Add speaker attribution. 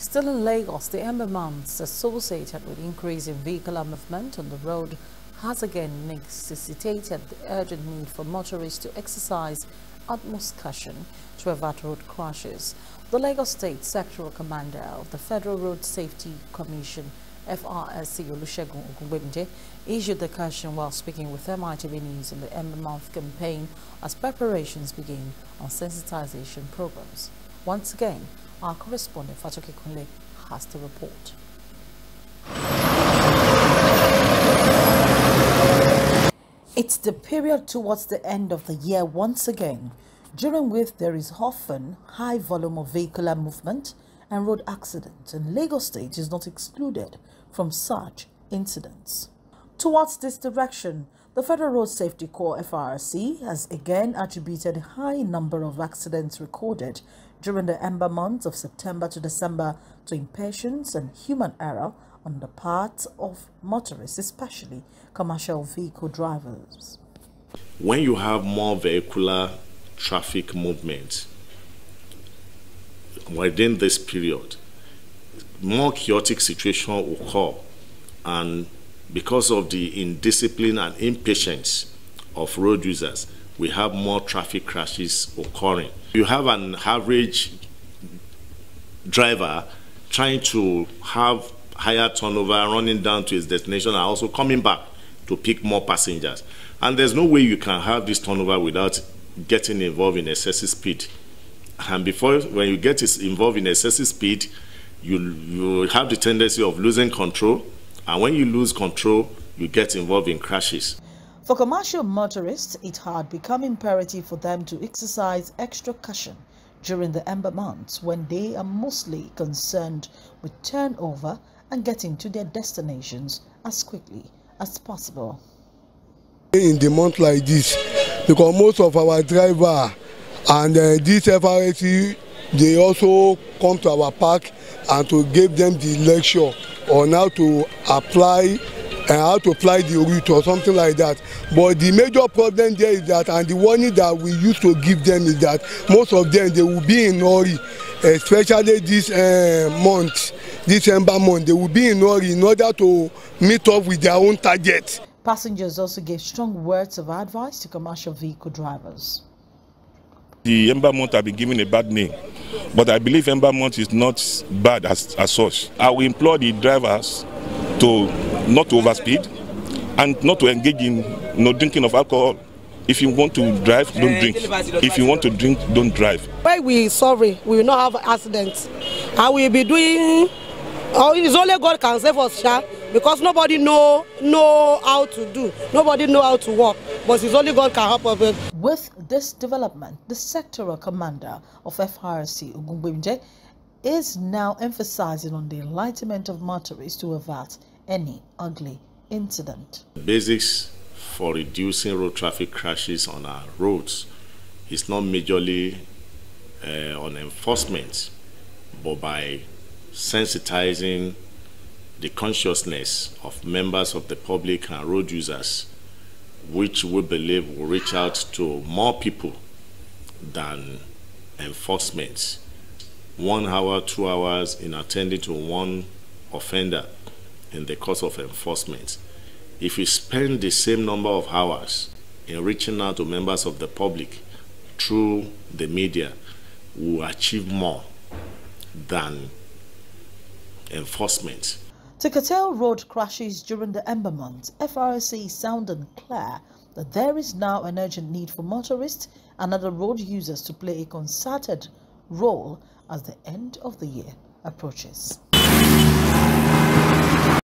Speaker 1: Still in Lagos, the Ember months associated with increase in vehicular movement on the road has again necessitated the urgent need for motorists to exercise utmost caution to avert road crashes. The Lagos State Sectoral Commander of the Federal Road Safety Commission, FRSC Olusegun Ogungbemije, issued the caution while speaking with MITV News on the Ember Month campaign as preparations begin on sensitization programs. Once again, our correspondent Fatoki Kunle has the report. It's the period towards the end of the year once again, during which there is often high volume of vehicular movement and road accidents, and Lagos State is not excluded from such incidents. Towards this direction, the Federal Road Safety Corps FRC has again attributed a high number of accidents recorded during the ember months of September to December to impatience and human error on the part of motorists, especially commercial vehicle drivers.
Speaker 2: When you have more vehicular traffic movement within this period, more chaotic situation will occur and because of the indiscipline and impatience of road users, we have more traffic crashes occurring. You have an average driver trying to have higher turnover, running down to his destination, and also coming back to pick more passengers. And there's no way you can have this turnover without getting involved in excessive speed. And before, when you get involved in excessive speed, you, you have the tendency of losing control and when you lose control, you get involved in crashes.
Speaker 1: For commercial motorists, it had become imperative for them to exercise extra caution during the ember months when they are mostly concerned with turnover and getting to their destinations as quickly as possible.
Speaker 3: In the month like this, because most of our driver and uh, this FRSC, they also come to our park and to give them the lecture on how to apply and how to apply the route or something like that but the major problem there is that and the warning that we used to give them is that most of them they will be in hurry especially this uh, month december month they will be in hurry in order to meet up with their own target.
Speaker 1: passengers also gave strong words of advice to commercial vehicle drivers.
Speaker 4: The Ember Month have been given a bad name, but I believe Ember Month is not bad as, as such. I will implore the drivers to not to overspeed and not to engage in you know, drinking of alcohol. If you want to drive, don't drink. If you want to drink, don't drive.
Speaker 5: Why we sorry, we will not have accidents. And we will be doing, oh, it is only God can save us, Sha, because nobody know know how to do. Nobody know how to walk, but it's only God can help us.
Speaker 1: With this development, the sectoral commander of FRC, Ogungbemije, is now emphasizing on the enlightenment of motorists to avert any ugly incident.
Speaker 2: The Basics for reducing road traffic crashes on our roads is not majorly uh, on enforcement, but by sensitizing the consciousness of members of the public and road users, which we believe will reach out to more people than enforcement. One hour, two hours in attending to one offender in the course of enforcement. If we spend the same number of hours in reaching out to members of the public through the media, we will achieve more than enforcement.
Speaker 1: To curtail road crashes during the ember months, FRC sounded clear that there is now an urgent need for motorists and other road users to play a concerted role as the end of the year approaches.